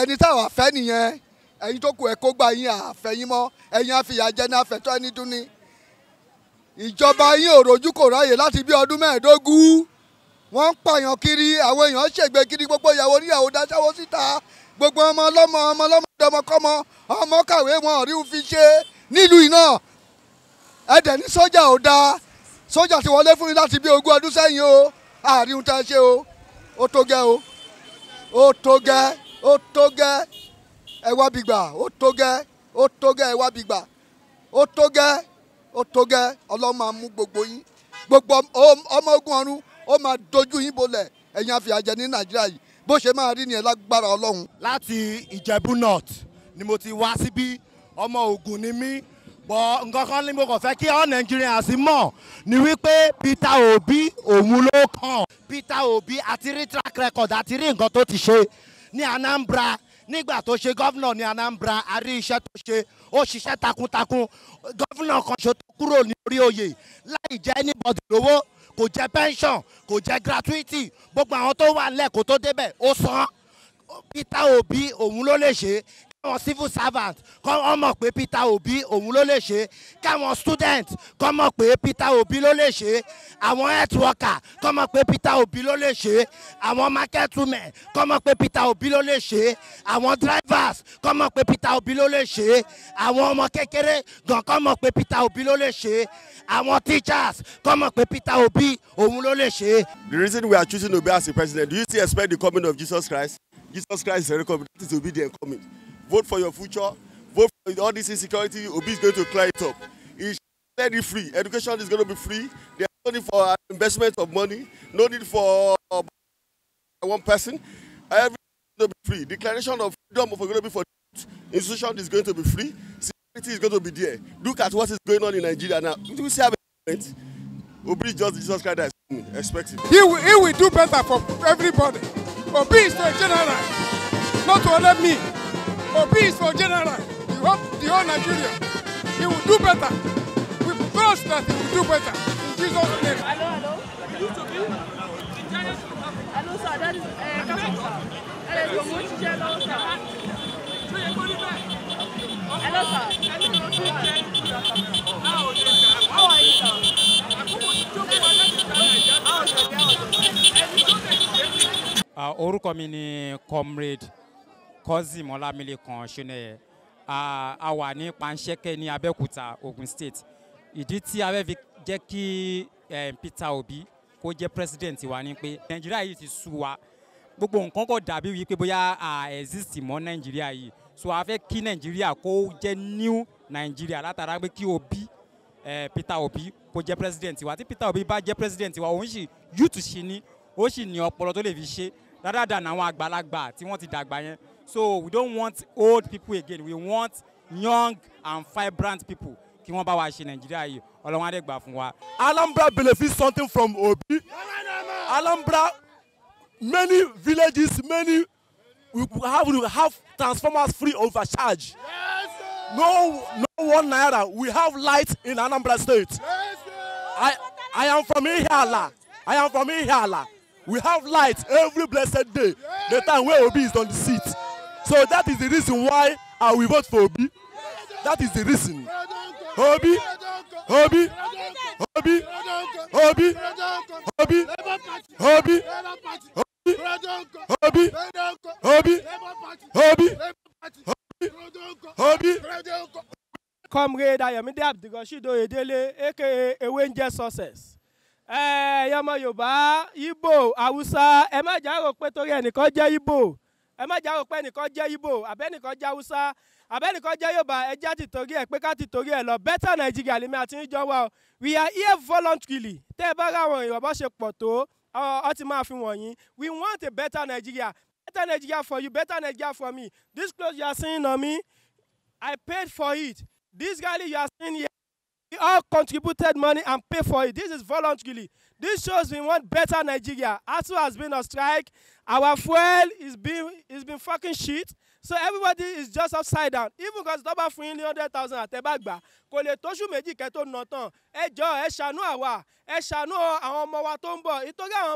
ẹni táwa fẹ́ nìyẹn. Ẹ̀yin tó kù ẹ̀ kó gbà yín àfẹ́yìn mọ́. Ẹ̀yin àfìyà jẹ ní àfẹ́tọ́ ẹni tún ní. ìjọba yín ò rojú kò ráyè láti bí ọdún mẹ́ẹ̀ẹ́dógún. Wọ́n ń pààyàn kiri àwọn èèyàn ṣègbè kiri gbogbo ìyàwó oníyàwó dáṣáwó síta. Gbogbo ọmọ ọlọ́mọ ọmọ ọlọ́mọ ọmọkọ́mọ ọmọ kàwé wọn rí fi ṣe. Nílùú iná ẹ̀dẹ̀ ní sójà ò dáa sójà ti wọlé fún yín láti bí ogún ọdún sẹ́yìn o. Àárín tá a ṣe o. Ó tó gẹ́ o. Ó tó gẹ́ ó tó gẹ́ ẹ wá bí gbà. Ó tó gẹ́ ó tó gẹ́ ẹ wá bí gbà. Ó tó gẹ́ ó tó gẹ́. Ọlọ́run máa mú gbogbo yín. Gbogbo ọmọ ogun ọ̀run ó máa dojú yín bolẹ̀. Ẹ̀yin àfìyàjẹ ní nàìjíríà yìí. Bó ṣe máa rí nìyẹn lágbára ọlọ́run. láti ìjẹ̀bú north ni mo ti wá síbí. Ọmọ ogun ni mí. Bọ̀ nǹkan kan ni mo kàn fẹ́ kí all Nigerians mọ̀ ni wípé Peter Obi òun ló kàn. Peter Obi àti rí track record àti rí nǹkan tó ti ṣe ní Anambra. Nígbà tó ṣe gọ́vnà ní Anambra a rí iṣẹ́ tó ṣe ó ṣiṣẹ́ takuntakun. Gọ́vnà kan ṣe tó kúrò ní orí oyè. Láì jẹ́ anybody lówó kò jẹ́ pension kò jẹ́ gratuity gbogbo àwọn tó wà kó tó débẹ̀ ó san. Peter Obi òun ló lè ṣe káwọn civil servant kọ́ mọ̀ pé Peter Obi òun ló lè ṣe káwọn student kọ́ mọ̀ pé Peter Obi ló lè ṣe àwọn health worker kọ́ mọ̀ pé Peter Obi ló lè ṣe àwọn market women kọ́ mọ̀ pé Peter Obi ló lè ṣe àwọn drivers kọ́ mọ̀ pé Peter Obi ló lè ṣe àwọn ọmọ kékeré gan kọ́ mọ̀ pé Peter Obi ló lè ṣe àwọn teachers kọ́ mọ̀ pé Peter Obi òun ló lè ṣe. The reason we are choosing Obi as the president, do you still expect the coming of Jesus Christ? Jesus Christ is a coming. That is Obi coming. Vote for your future. Vote for all this insecurity. Obi is going to clear it up. It's very free. Education is going to be free. There's no need for investment of money. No need for uh, one person. Everything is going to be free. Declaration of freedom of going to be for institution is going to be free. Security is going to be there. Look at what is going on in Nigeria now. Do you see how it Obi is just Jesus Christ that is expecting. He will, he will do better for everybody. Obi is for general, not to other me. Obi is for general. The whole, the whole Nigeria. He will do better. We trust that he will do better. In Jesus' name. Hello, hello. Hello, sir. That is uh, Captain, sir. Hello, sir. How are you, sir? Uh, orúkọ mi ni comrade Kozim Ọlámilékan Ṣónẹ́yẹ a wà ní Panṣẹ́kẹ́ ní Abẹ́òkúta Ogun State. Ìdí tí a fẹ́ fi jẹ́ kí Peter Obi kó jẹ́ president wa ni pé Nàìjíríà yìí ti sú wa. Gbogbo nǹkan kò dàbí wípé bóyá a exist mọ́ Nàìjíríà yìí. So a fẹ́ kí Nàìjíríà kó jẹ́ new Nàìjíríà látara pé kí Obi eh, Peter Obi kó jẹ́ president wa. Tí Peter Obi bá jẹ́ president wa òun sì youth sì ní ó sì ní ọpọlọ tó lè fi ṣe. Rather than àwọn àgbàlagbà tí wọ́n ti dàgbà yẹn so we don't want old people again we want young and vibrant people kí wọ́n bá wa ṣe nàìjíríà yìí ọlọ́wọ́n dẹ̀ gbà fún wa. Alambra benefit something from Obi. Alambra many villages many we have we have transformers free overcharge. No no one naira we have light in Anambra state. I I am from Ihiala. I am from Ihiala. We have light every blessed day. The time where Obi is on the seat. So that is the reason why I will vote for Obi. That is the reason. Obi, Obi, Obi, Obi, Obi, Obi, Obi, Obi, Obi, Obi, Obi. comrade ayọ̀mídé abdulrasheed oyedele aka ewenje success ọmọ yorùbá ibo haúsá ẹ má jà rò pé torí ẹnìkan jẹ́ ibo ẹ má rò pé ẹnìkan jẹ́ ibo àbẹ́nìkan jẹ́ haúsá àbẹ́nìkan jẹ́ yorùbá ẹ ti torí ẹ pé ká ti torí ẹ lọ. Better nigeria lèmi àti níjọ wa o. We are here voluntarily. Tẹ́ ẹ bá ráwọn èèyàn bá ṣe pọ̀ tó ọ ti máa fi wọ̀nyí we want a better nigeria. Better nigeria for you better nigeria for me. This clothes you are seeing on me i paid for it. This rally you are seeing here we all contributed money and pay for it. This is voluntarily. This shows we want better nigeria. Asu has been on strike. Our fuel is been is been fucking shit. So everybody is just upside down. Even because tó bá fún hundred thousand àtẹ̀bàgbà kò lè tóṣù méjì kẹ́ tó nà tán. Ẹ jọ ẹ ṣàánú àwa. Ẹ ṣàánú àwọn ọmọ wa tó ń bọ̀. Ìtorí àwọn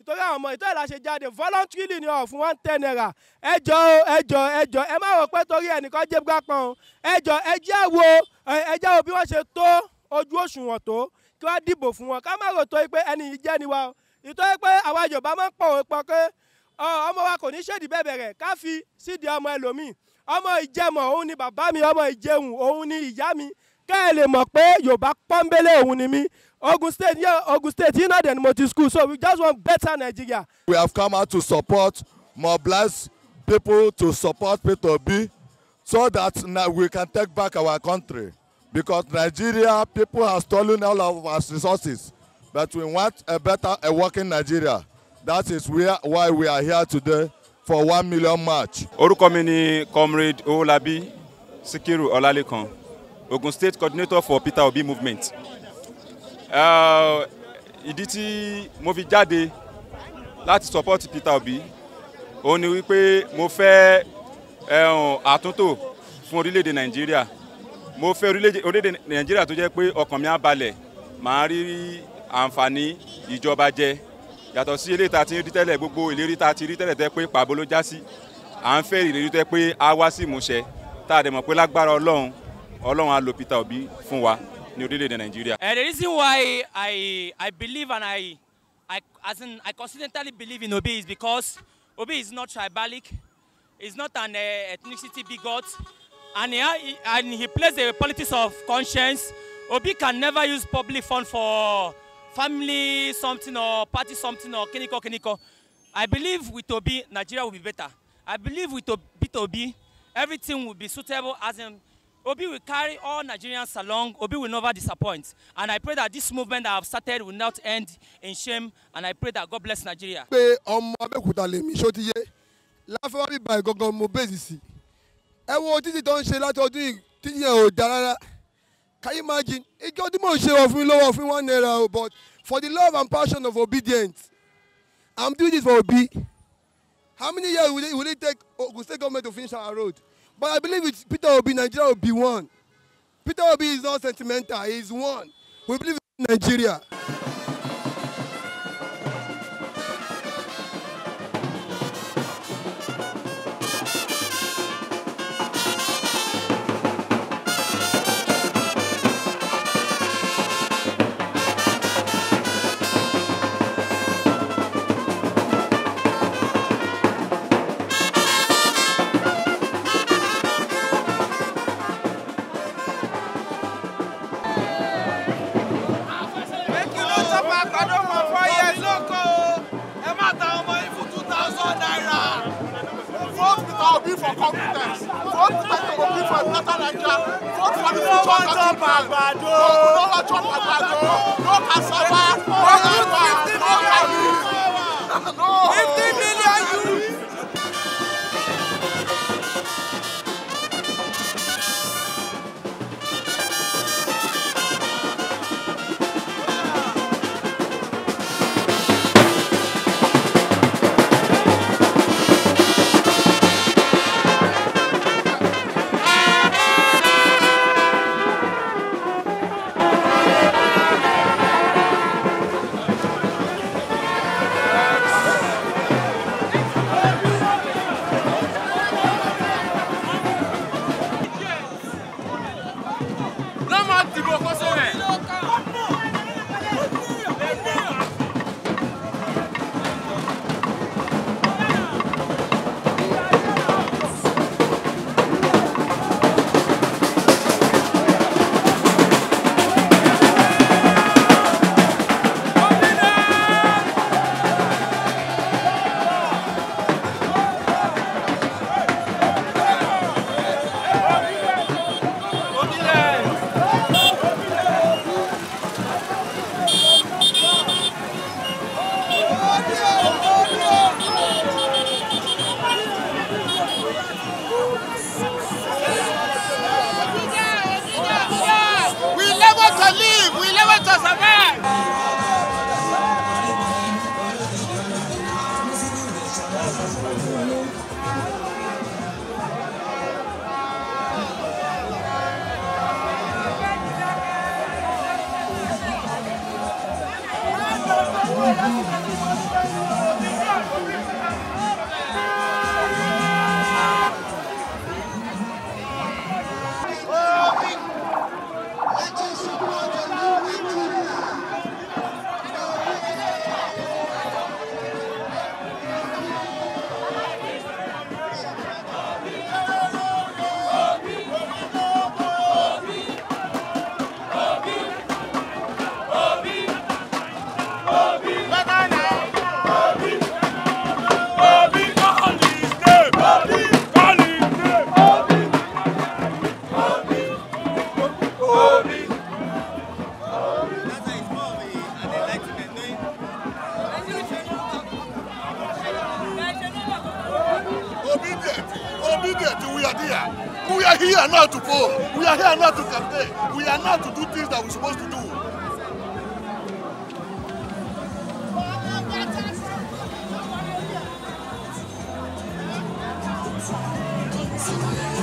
ìtorí àwọn ọmọ ìtọ́jú la ṣe jáde voluntarily ni ọ̀ fún one ten naira. Ẹ jọ o ẹ jọ ẹ jọ ẹ má rò pé torí ẹnìkan jẹ́ gbà pọ́n ẹ jọ ẹ jẹ́ wo ẹ jẹ́ wo bí wọ́n ṣe tó ojú òṣùwọ̀n tó kí wọ́n dìbò fún wọn. Ká má rò tó pé ẹni yìí jẹ́ ni wa o. Ìtọ́jú pé àwa yorùbá máa ń pọ̀ òwe pọ̀ pé ọmọ wa kò ní ṣèdí bẹ̀bẹ̀ rẹ̀. Ká fi sídìí ọmọ ẹlòmíì. Ọmọ ìjẹmọ̀ òun ni bàbá mi ọmọ ìjẹun òun ni ìyá mi. Ká ẹ lè mọ̀ pé yorùbá pọ́nbélé òun ni mí ogun state yeah, ogun state you know dem multi school so we just want better nigeria. we have come out to support mobilize people to support peter obi so that now we can take back our country because nigeria people have stolen all of our resources but we want a better a working nigeria that is where why we are here today for one million march. orúkọ mi ni comrade owolabi sikiru ọlálẹ́kan ogun state coordinator for peter obi movement ìdí tí mo fi jáde láti support peter obi òun ni wípé mo fẹ́ àtúntò fún orílẹ̀-èdè nàìjíríà. Mo fẹ́ orílẹ̀-èdè nàìjíríà tó jẹ́ pé ọkàn mi á balẹ̀ màá rí àǹfààní ìjọba jẹ. Yàtọ̀ sí eléyìí tá a ti rí tẹ́lẹ̀ gbogbo ìlérí tá a ti rí tẹ́lẹ̀ tẹ́ pé pàbó ló já sí à ń fẹ́ ìlérí tẹ́ pé á wá sí ìmúṣẹ. Tá a dẹ̀ mọ̀ pé lágbára ọlọ́run ọlọ́run á lo peter obi fún wa ní orílẹ̀-èdè nàìjíríà. Uh, the reason why I I believe and I I as in I consistently believe in Obi is because Obi is not tribalic, he's not an uh, ethnicity bigot, and he, and he plays a politics of conscience. Obi can never use public fund for family something or party something or kiniko kiniko. I believe with Obi Nigeria will be better. I believe with Obi, Obi everything will be suitable as in Obi will carry all Nigerians along. Obi will never disappoint. And I pray that this movement that I have started will not end in shame. And I pray that God bless Nigeria. pé ọmọ abẹ́òkúta lèmi ṣó ti yé láfẹ́wá bíbá ìgangan mo bèèzì sí ẹ wo títí tó ń ṣe láti ọdún títí yẹn ò da rárá can you imagine ijó tí mò ń ṣe mi lọ́wọ́ fún one naira o but for the love and passion of obedience i'm doing this for obi how many years will it, will it take ogun state government to finish our road but i believe with peter obi nigeria will be one peter obi is not sentimental he is one we believe in nigeria. Peter Obi for competence. Vote Peter Obi for better Nigeria. Vote for the future of the children. No, no chop àgbàdo. No cassava. No yagba. No garri. No. Fifty million we are there. We are here not to vote. We are here not to campaign. We are not to do things that we're supposed to do. ó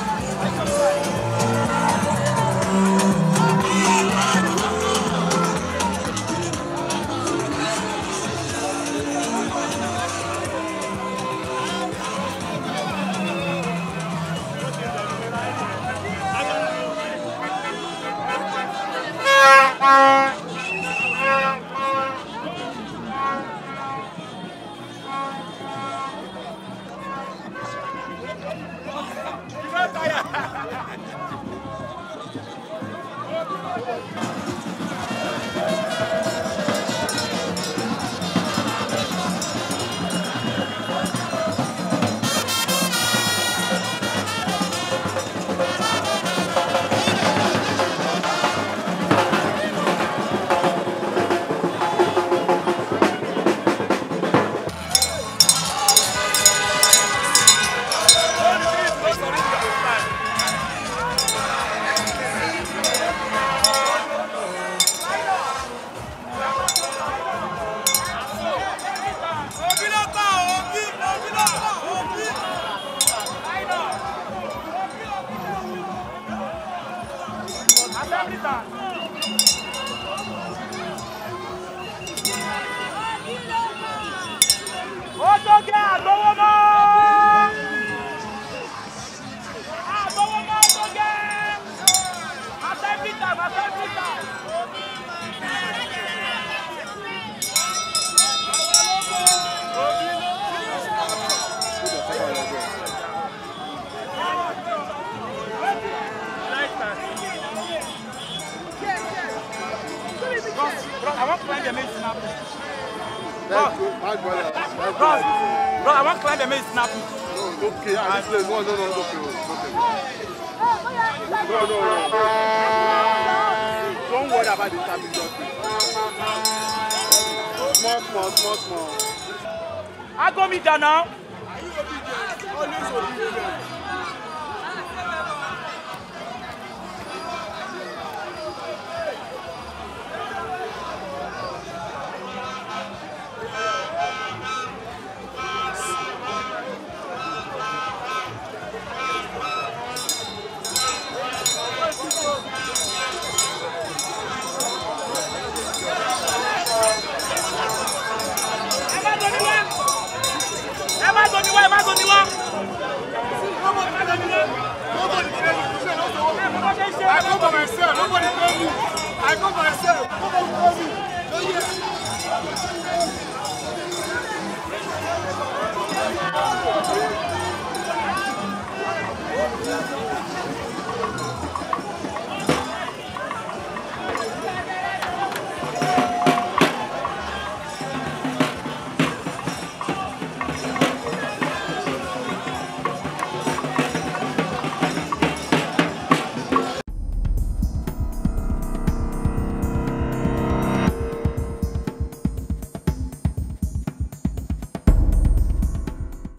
bro, bro, I want climb the main snap. Okay, I place. No, no, no, no, okay, okay. No, no, no. Don't worry about the traffic just Small, small, small, small. I go meet her now. Always obedient. Ẹ má gbóni wá, ẹ má gbóni wá. I go by myself. Nobody pay me. I go myself. Nobody pay me. No, yes.